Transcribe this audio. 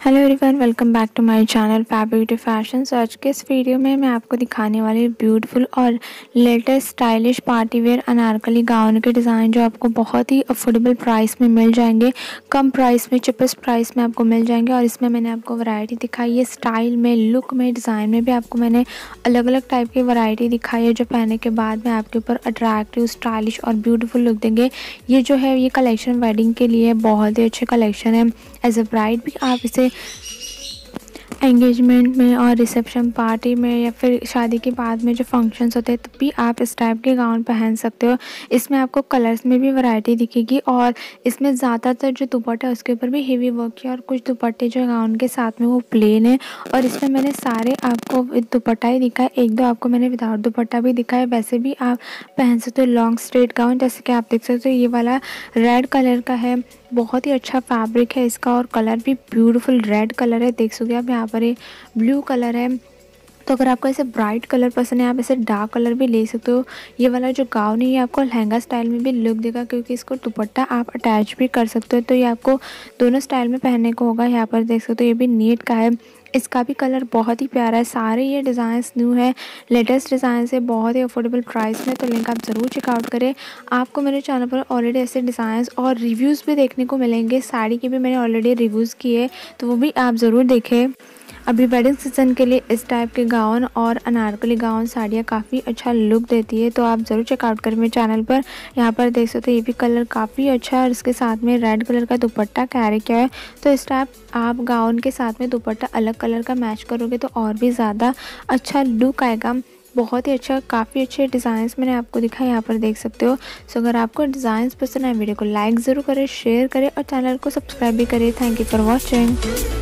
Hello everyone welcome back to my channel fabric fashion so आज के इस video में मैं आपको दिखाने वाली ब्यूटीफुल और latest stylish party wear Anarkali gown के डिज़ाइन जो आपको बहुत ही अफोर्डेबल प्राइस में मिल जाएँगे। कम प्राइस में चिपेस्ट प्राइस में आपको मिल जाएँगे और इसमें मैंने आपको वैरायटी दिखाई है स्टाइल में लुक में डिज़ाइन में भी आपको मैंने अलग अलग टाइप की वरायटी दिखाई है जो पहनने के बाद में आपके ऊपर अट्रैक्टिव स्टाइलिश और ब्यूटीफुल लुक देंगे। ये जो है, ये कलेक्शन वेडिंग के लिए बहुत ही अच्छे कलेक्शन है। एज अ ब्राइड भी आप इसे एंगेजमेंट में और रिसेप्शन पार्टी में या फिर शादी के बाद में जो फ़ंक्शंस होते हैं, तब भी आप इस टाइप के गाउन पहन सकते हो। इसमें आपको कलर्स में भी वैरायटी दिखेगी और इसमें ज़्यादातर जो दुपट्टा है, उसके ऊपर भी हेवी वर्क है और कुछ दुपट्टे जो गाउन के साथ में वो प्लेन है। और इसमें मैंने सारे आपको दुपट्टा ही दिखाए, एक दो आपको मैंने विदाउट दुपट्टा भी दिखाया वैसे भी आप पहन सकते हो लॉन्ग स्ट्रेट गाउन जैसे कि आप देख सकते हो, ये वाला रेड कलर का है। बहुत ही अच्छा फैब्रिक है इसका और कलर भी ब्यूटीफुल रेड कलर है। देख सकते आप, यहाँ पर ये ब्लू कलर है। तो अगर आपको ऐसे ब्राइट कलर पसंद है, आप ऐसे डार्क कलर भी ले सकते हो। ये वाला जो गाउन है आपको लहंगा स्टाइल में भी लुक देगा, क्योंकि इसको दुपट्टा आप अटैच भी कर सकते हो। तो ये आपको दोनों स्टाइल में पहनने को होगा, यहाँ पर देख सकते हो, ये भी नीट का है। इसका भी कलर बहुत ही प्यारा है, सारे ये डिज़ाइंस न्यू है लेटेस्ट डिज़ाइन है, बहुत ही अफोर्डेबल प्राइस में तो लिंक आप ज़रूर चेकआउट करें। आपको मेरे चैनल पर ऑलरेडी ऐसे डिज़ाइंस और रिव्यूज़ भी देखने को मिलेंगे, साड़ी के भी मैंने ऑलरेडी रिव्यूज़ किए तो वो भी आप ज़रूर देखें। अभी वेडिंग सीज़न के लिए इस टाइप के गाउन और अनारकली गाउन साड़ियाँ काफ़ी अच्छा लुक देती है तो आप ज़रूर चेकआउट करें मेरे चैनल पर। यहाँ पर देख सकते हो, ये भी कलर काफ़ी अच्छा है और इसके साथ में रेड कलर का दुपट्टा कैरी किया है। तो इस टाइप आप गाउन के साथ में दुपट्टा अलग कलर का मैच करोगे तो और भी ज़्यादा अच्छा लुक आएगा। बहुत ही अच्छा काफ़ी अच्छे डिज़ाइंस मैंने आपको दिखा यहाँ पर देख सकते हो। सो अगर आपको डिज़ाइंस पसंद आए, वीडियो को लाइक ज़रूर करें शेयर करें और चैनल को सब्सक्राइब भी करें। Thank you for watching